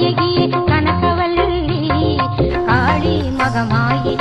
நாயகியே கனகவல்லி காளி மகமாயி